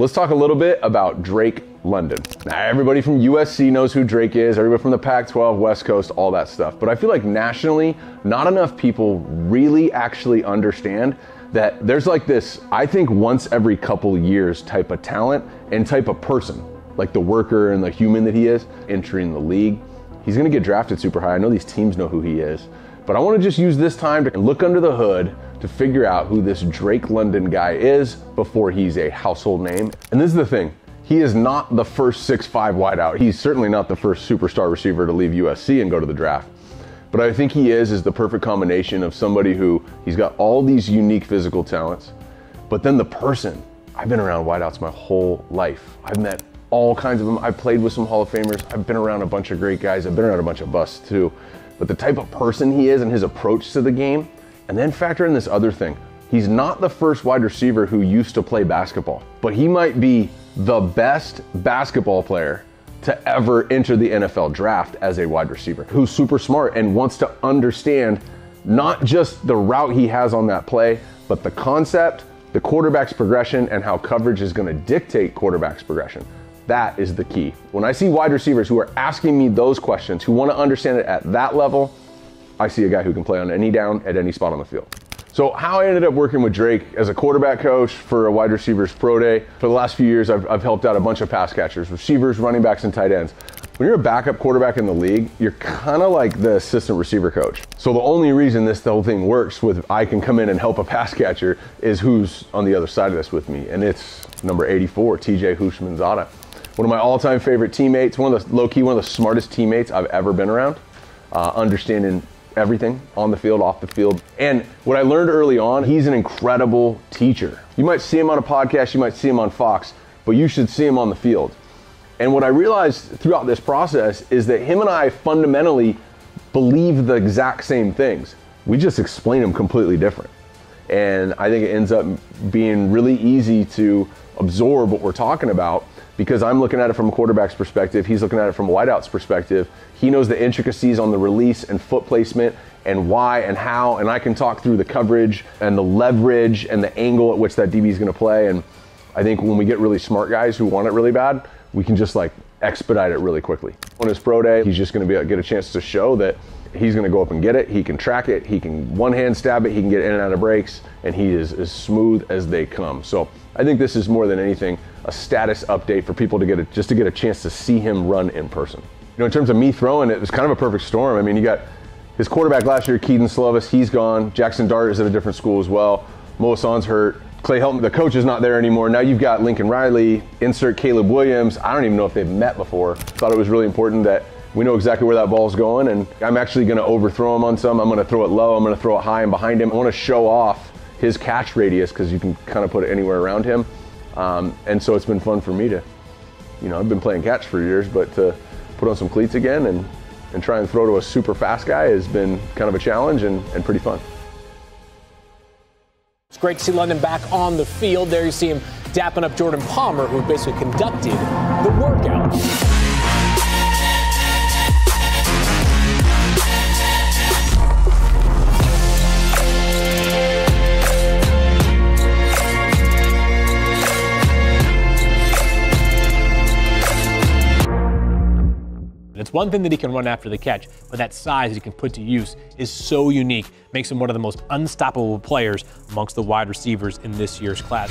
Let's talk a little bit about Drake London. Now, everybody from USC knows who Drake is, everybody from the Pac 12, West Coast, all that stuff. But I feel like nationally, not enough people really actually understand that there's like this, I think, once every couple years type of talent and type of person, like the worker and the human that he is, entering the league. He's gonna get drafted super high. I know these teams know who he is. But I wanna just use this time to look under the hood to figure out who this Drake London guy is before he's a household name. And this is the thing he is not the first six-five wideout. He's certainly not the first superstar receiver to leave USC and go to the draft. But I think he is is the perfect combination of somebody who he's got all these unique physical talents, but then the person. I've been around wideouts my whole life. I've met all kinds of them. I've played with some Hall of Famers. I've been around a bunch of great guys. I've been around a bunch of busts too. But the type of person he is and his approach to the game, and then factor in this other thing. He's not the first wide receiver who used to play basketball, but he might be the best basketball player to ever enter the NFL draft as a wide receiver who's super smart and wants to understand not just the route he has on that play, but the concept, the quarterback's progression, and how coverage is going to dictate quarterback's progression. That is the key. When I see wide receivers who are asking me those questions, who want to understand it at that level, I see a guy who can play on any down at any spot on the field. So, how I ended up working with Drake as a quarterback coach for a wide receivers pro day. For the last few years, I've, I've helped out a bunch of pass catchers, receivers, running backs, and tight ends. When you're a backup quarterback in the league, you're kind of like the assistant receiver coach. So, the only reason this whole thing works with I can come in and help a pass catcher is who's on the other side of this with me. And it's number 84, TJ Houshmandzadeh. One of my all time favorite teammates, one of the low key, one of the smartest teammates I've ever been around. Uh, understanding everything on the field, off the field. And what I learned early on, he's an incredible teacher. You might see him on a podcast, you might see him on Fox, but you should see him on the field. And what I realized throughout this process is that him and I fundamentally believe the exact same things. We just explain them completely different. And I think it ends up being really easy to absorb what we're talking about because I'm looking at it from a quarterback's perspective, he's looking at it from a wideout's perspective. He knows the intricacies on the release and foot placement and why and how, and I can talk through the coverage and the leverage and the angle at which that DB is going to play. And I think when we get really smart guys who want it really bad, we can just like expedite it really quickly. On his pro day, he's just going to be get a chance to show that he's going to go up and get it. He can track it. He can one hand stab it. He can get in and out of breaks, and he is as smooth as they come. So I think this is more than anything a status update for people to get a, just to get a chance to see him run in person. You know, in terms of me throwing it, it was kind of a perfect storm. I mean, you got his quarterback last year, Kedon Slovis, he's gone. Jackson Dart is at a different school as well. Mo Hasan's hurt. Clay Helton, the coach is not there anymore. Now you've got Lincoln Riley, insert Caleb Williams. I don't even know if they've met before. Thought it was really important that we know exactly where that ball's going, and I'm actually going to overthrow him on some. I'm going to throw it low. I'm going to throw it high and behind him. I want to show off his catch radius because you can kind of put it anywhere around him. Um, and so it's been fun for me to, you know, I've been playing catch for years, but to put on some cleats again and, and try and throw to a super fast guy has been kind of a challenge and, and pretty fun. It's great to see London back on the field. There you see him dapping up Jordan Palmer, who basically conducted the workout. It's one thing that he can run after the catch, but that size he can put to use is so unique, makes him one of the most unstoppable players amongst the wide receivers in this year's class.